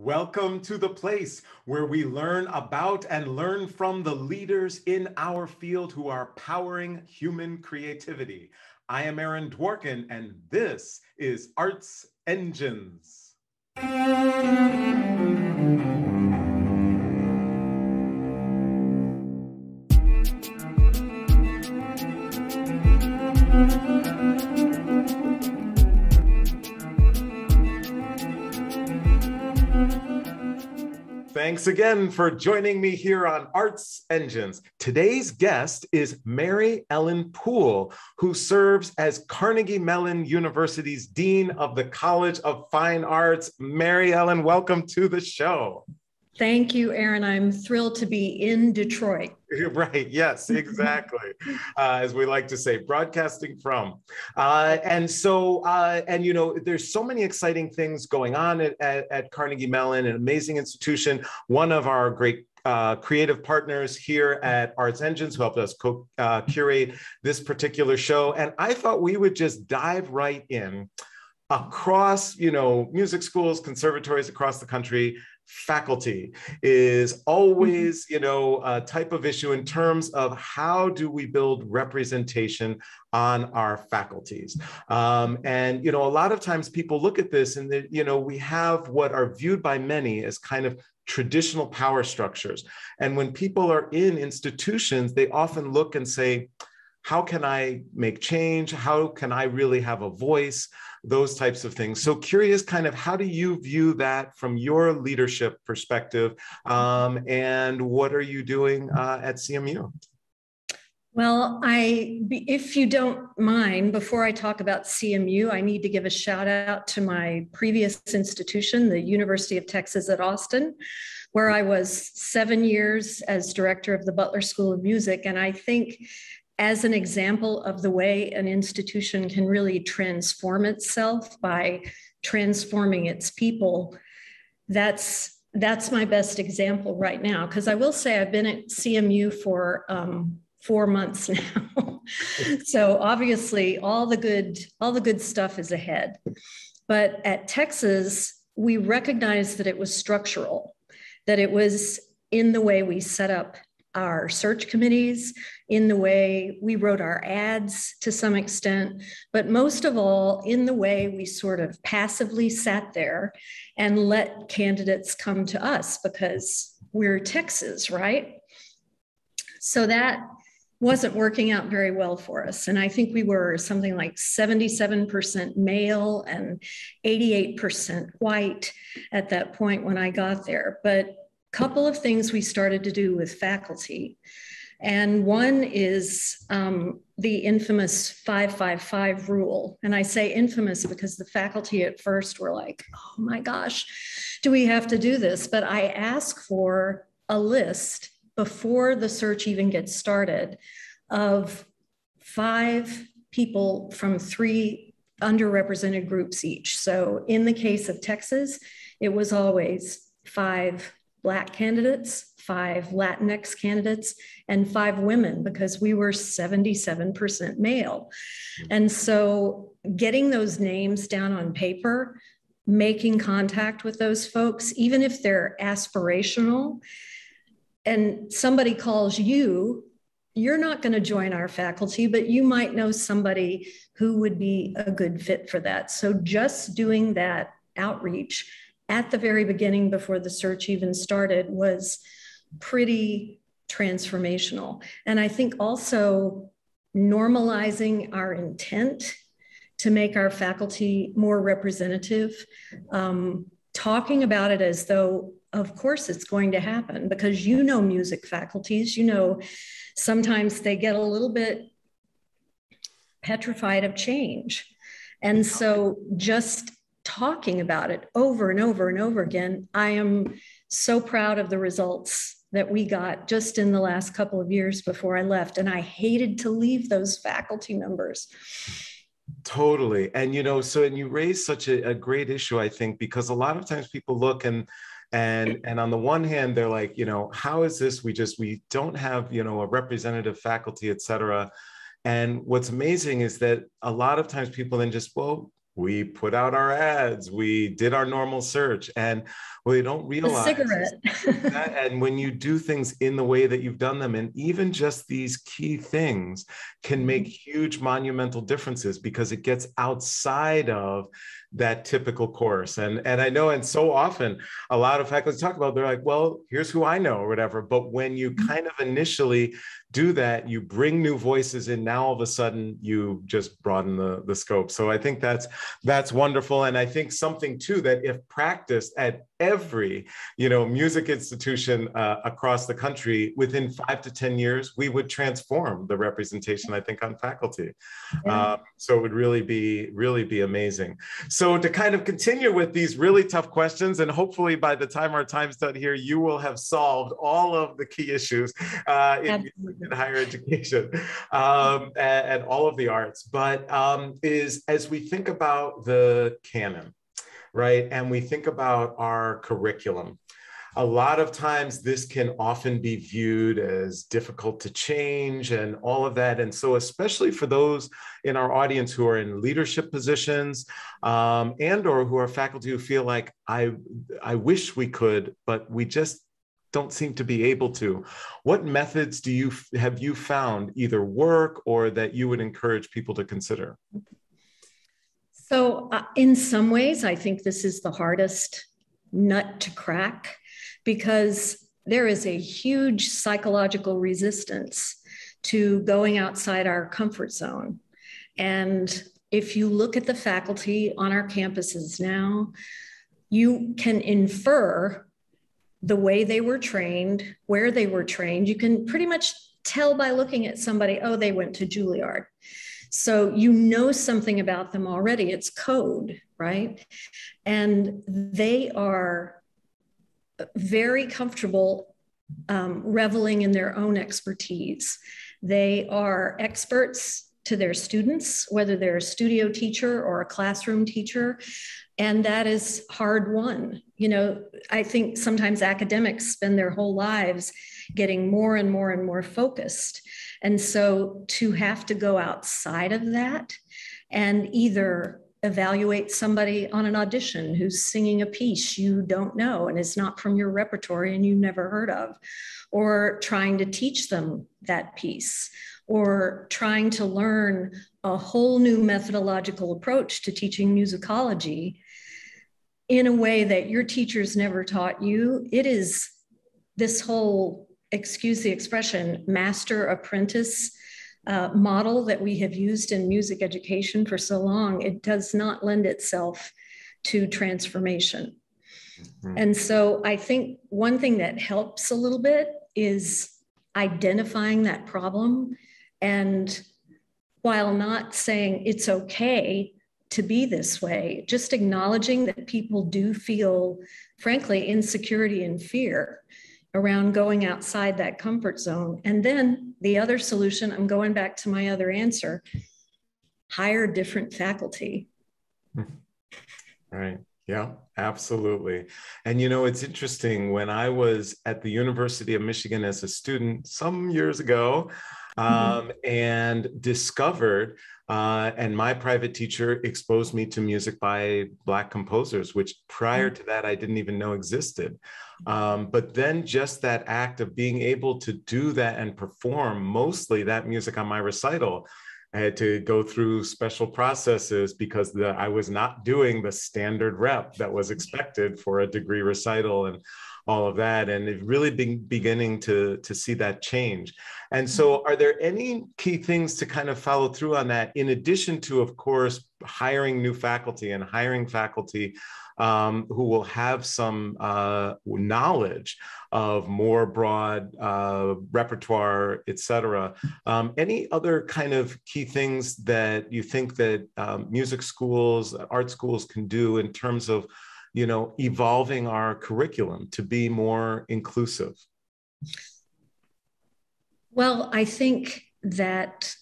Welcome to the place where we learn about and learn from the leaders in our field who are powering human creativity. I am Aaron Dworkin, and this is Arts Engines. Thanks again for joining me here on Arts Engines. Today's guest is Mary Ellen Poole, who serves as Carnegie Mellon University's Dean of the College of Fine Arts. Mary Ellen, welcome to the show. Thank you, Aaron. I'm thrilled to be in Detroit. Right. Yes, exactly. uh, as we like to say, broadcasting from. Uh, and so, uh, and you know, there's so many exciting things going on at, at, at Carnegie Mellon, an amazing institution. One of our great uh, creative partners here at Arts Engines who helped us co- uh, curate this particular show. And I thought we would just dive right in across, you know, music schools, conservatories across the country faculty is always mm-hmm. you know a type of issue in terms of how do we build representation on our faculties um, and you know a lot of times people look at this and you know we have what are viewed by many as kind of traditional power structures and when people are in institutions they often look and say how can i make change how can i really have a voice those types of things. So curious, kind of, how do you view that from your leadership perspective, um, and what are you doing uh, at CMU? Well, I, if you don't mind, before I talk about CMU, I need to give a shout out to my previous institution, the University of Texas at Austin, where I was seven years as director of the Butler School of Music. And I think as an example of the way an institution can really transform itself by transforming its people that's that's my best example right now. Because i will say i've been at cmu for um, four months now. So obviously all the good all the good stuff is ahead. But at texas we recognized that it was structural that it was in the way we set up our search committees, in the way we wrote our ads to some extent, but most of all, in the way we sort of passively sat there and let candidates come to us because we're Texas, right? So that wasn't working out very well for us. And I think we were something like 77% male and 88% white at that point when I got there. But couple of things we started to do with faculty. And one is um, the infamous 555 rule. And I say infamous because the faculty at first were like, oh my gosh, do we have to do this? But I ask for a list before the search even gets started of five people from three underrepresented groups each. So in the case of Texas, it was always five Black candidates, five Latinx candidates, and five women because we were 77% male. Mm-hmm. And so getting those names down on paper, making contact with those folks, even if they're aspirational, and somebody calls you, you're not going to join our faculty, but you might know somebody who would be a good fit for that. So just doing that outreach at the very beginning before the search even started was pretty transformational. And I think also normalizing our intent to make our faculty more representative, um, talking about it as though, of course, it's going to happen because you know music faculties, you know, sometimes they get a little bit petrified of change. And so just talking about it over and over and over again. I am so proud of the results that we got just in the last couple of years before I left. And I hated to leave those faculty members. Totally. And, you know, so, and you raised such a, a great issue, I think, because a lot of times people look and, and and on the one hand they're like you know how is this we just we don't have you know a representative faculty et cetera and what's amazing is that a lot of times people then just well we put out our ads, we did our normal search, and we don't realize that, and when you do things in the way that you've done them, and even just these key things can make mm-hmm. huge monumental differences because it gets outside of that typical course. And, and I know, and so often a lot of faculty talk about, they're like, well, here's who I know or whatever. But when you mm-hmm. kind of initially do that, you bring new voices in. Now all of a sudden you just broaden the, the scope. So I think that's that's wonderful. And I think something too that if practiced at every you know music institution uh, across the country within five to ten years we would transform the representation i think on faculty. Yeah. uh, so it would really be really be amazing. So to kind of continue with these really tough questions and hopefully by the time our time's done here you will have solved all of the key issues uh, in, in, higher education um, and, and, all of the arts. But um, is as we think about the canon right? And we think about our curriculum. A lot of times, this can often be viewed as difficult to change and all of that. And so, especially for those in our audience who are in leadership positions um, and or who are faculty who feel like I, I wish we could, but we just don't seem to be able to. What methods do you have you found either work or that you would encourage people to consider? So, uh, in some ways, I think this is the hardest nut to crack because there is a huge psychological resistance to going outside our comfort zone. And if you look at the faculty on our campuses now, you can infer the way they were trained, where they were trained. You can pretty much tell by looking at somebody, oh, they went to Juilliard. So you know something about them already. It's code, right? And they are very comfortable um, reveling in their own expertise. They are experts to their students, whether they're a studio teacher or a classroom teacher. And that is hard won. You know, I think sometimes academics spend their whole lives getting more and more and more focused. And so to have to go outside of that and either evaluate somebody on an audition who's singing a piece you don't know and is not from your repertory and you never heard of, or trying to teach them that piece, or trying to learn a whole new methodological approach to teaching musicology in a way that your teachers never taught you. It is this whole excuse the expression, master apprentice uh, model that we have used in music education for so long, it does not lend itself to transformation. Mm-hmm. And so I think one thing that helps a little bit is identifying that problem and while not saying it's okay to be this way, just acknowledging that people do feel, frankly, insecurity and fear around going outside that comfort zone. And then the other solution, I'm going back to my other answer hire different faculty. Hmm. Right. Yeah, absolutely. And you know, it's interesting when I was at the University of Michigan as a student some years ago mm-hmm. um, mm-hmm. and discovered uh, and my private teacher exposed me to music by Black composers, which prior mm. to that I didn't even know existed. Um, but then just that act of being able to do that and perform mostly that music on my recital, I had to go through special processes because the, I was not doing the standard rep that was expected for a degree recital. And all of that and really been beginning to to see that change and so mm-hmm. are there any key things to kind of follow through on that in addition to of course hiring new faculty and hiring faculty um, who will have some uh, knowledge of more broad uh, repertoire, et cetera. Um, any other kind of key things that you think that um, music schools, art schools can do in terms of you know, evolving our curriculum to be more inclusive? Well, I think that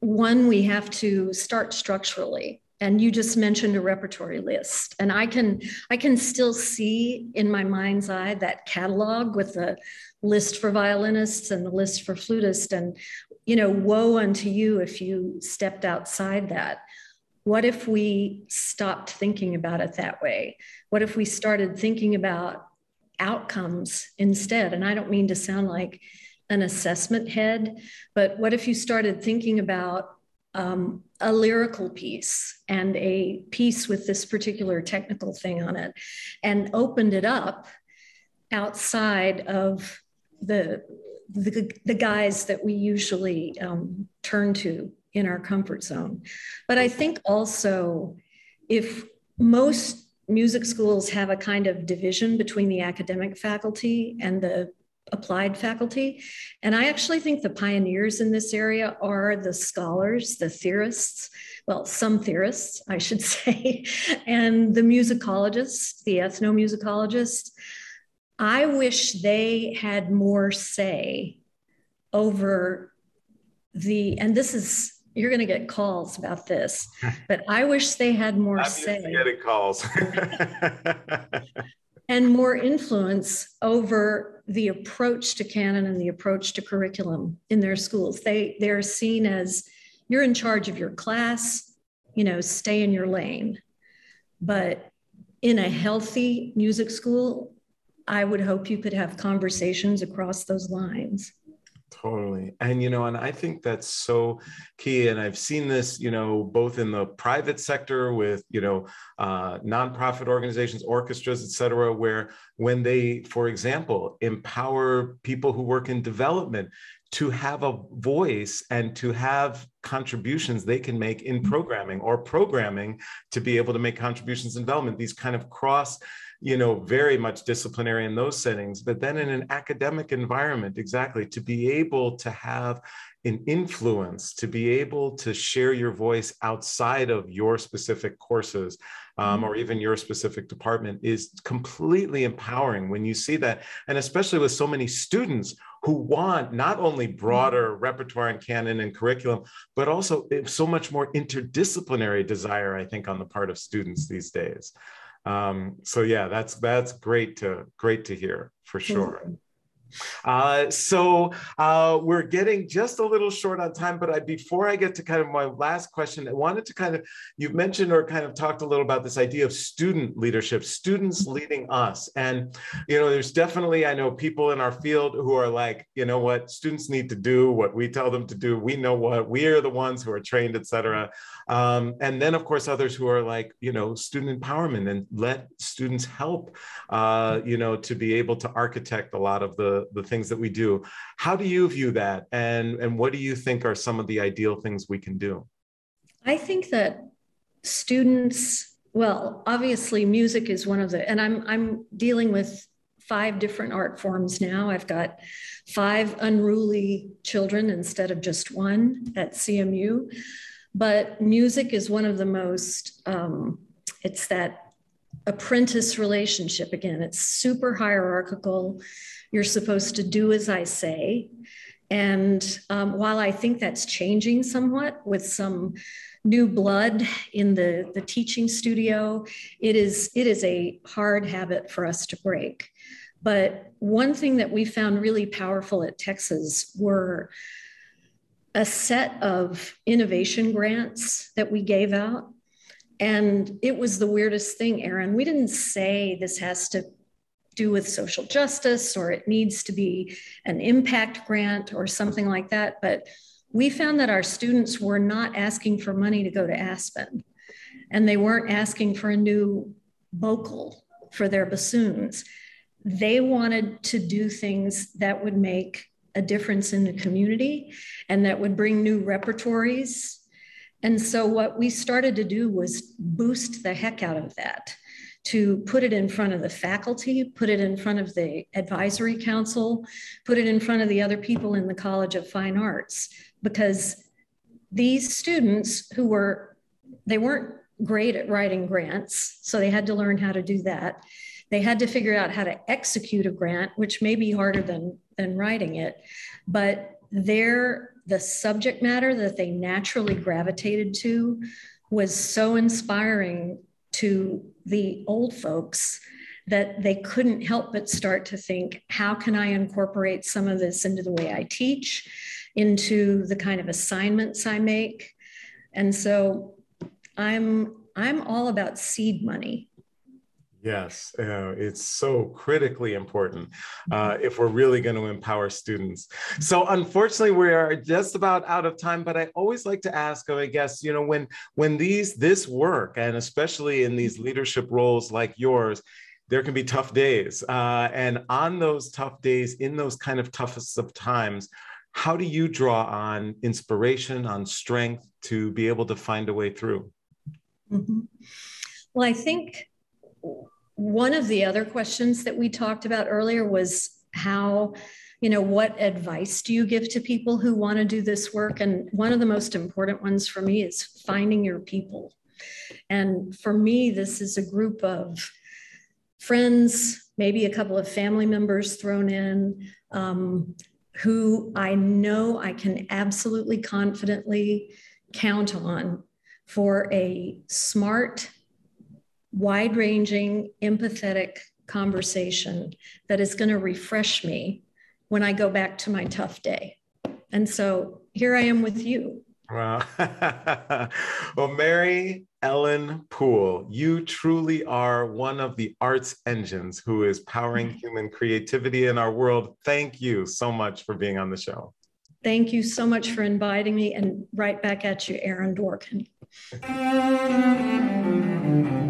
one, we have to start structurally. And you just mentioned a repertory list. And I can I can still see in my mind's eye that catalog with the list for violinists and the list for flutists. And, you know, woe unto you if you stepped outside that. What if we stopped thinking about it that way? What if we started thinking about outcomes instead? And I don't mean to sound like an assessment head, but what if you started thinking about um, a lyrical piece and a piece with this particular technical thing on it and opened it up outside of the the, the guys that we usually um, turn to in our comfort zone. But I think also if most music schools have a kind of division between the academic faculty and the applied faculty. And I actually think the pioneers in this area are the scholars, the theorists, well, some theorists, I should say, and the musicologists, the ethnomusicologists. I wish they had more say over the, and this is you're going to get calls about this, but I wish they had more I'm say. Getting calls. and more influence over the approach to canon and the approach to curriculum in their schools. They they're seen as you're in charge of your class, you know, stay in your lane. But in a healthy music school, I would hope you could have conversations across those lines. Totally. And, you know, and I think that's so key. And I've seen this, you know, both in the private sector with, you know, uh, nonprofit organizations, orchestras, et cetera, where when they, for example, empower people who work in development to have a voice and to have contributions they can make in programming or programming to be able to make contributions in development, these kind of cross you know, very much disciplinary in those settings, but then in an academic environment, exactly, to be able to have an influence, to be able to share your voice outside of your specific courses um, or even your specific department is completely empowering when you see that. And especially with so many students who want not only broader repertoire and canon and curriculum, but also so much more interdisciplinary desire, I think, on the part of students these days. Um, so yeah, that's that's great to great to hear for sure. Uh, so uh, we're getting just a little short on time, but I, before I get to kind of my last question, I wanted to kind of, you've mentioned or kind of talked a little about this idea of student leadership, students leading us. And, you know, there's definitely, I know people in our field who are like, you know what, students need to do what we tell them to do. We know what, we are the ones who are trained, et cetera. Um, and then of course, others who are like, you know, student empowerment and let students help, uh, you know, to be able to architect a lot of the the, things that we do. How do you view that? And, and what do you think are some of the ideal things we can do? I think that students, well, obviously music is one of the, and I'm, I'm dealing with five different art forms now. I've got five unruly children instead of just one at CMU. But music is one of the most, um, it's that apprentice relationship again. It's super hierarchical. You're supposed to do as I say. And um, while I think that's changing somewhat with some new blood in the, the teaching studio, it is, it is a hard habit for us to break. But one thing that we found really powerful at Texas were a set of innovation grants that we gave out. And it was the weirdest thing, Aaron. We didn't say this has to do with social justice or it needs to be an impact grant or something like that. But we found that our students were not asking for money to go to Aspen and they weren't asking for a new bocal for their bassoons. They wanted to do things that would make a difference in the community and that would bring new repertories. And so, what we started to do was boost the heck out of that to put it in front of the faculty, put it in front of the advisory council, put it in front of the other people in the College of Fine Arts, because these students who were, they weren't great at writing grants, so they had to learn how to do that. They had to figure out how to execute a grant, which may be harder than, than writing it, but their the subject matter that they naturally gravitated to was so inspiring to the old folks that they couldn't help but start to think how can I incorporate some of this into the way I teach, into the kind of assignments I make? And so I'm I'm all about seed money. Yes, uh, it's so critically important uh, if we're really going to empower students. So, unfortunately, we are just about out of time. But I always like to ask, I guess, you know, when when these this work, and especially in these leadership roles like yours, there can be tough days. Uh, and on those tough days, in those kind of toughest of times, how do you draw on inspiration, on strength to be able to find a way through? Mm-hmm. Well, I think one of the other questions that we talked about earlier was how you know what advice do you give to people who want to do this work? And one of the most important ones for me is finding your people. And for me this is a group of friends maybe a couple of family members thrown in um, who i know i can absolutely confidently count on for a smart wide ranging, empathetic conversation that is going to refresh me when I go back to my tough day. And so here I am with you. Wow. well, Mary Ellen Poole, you truly are one of the arts engines who is powering mm-hmm. human creativity in our world. Thank you so much for being on the show. Thank you so much for inviting me, and right back at you, Aaron Dworkin.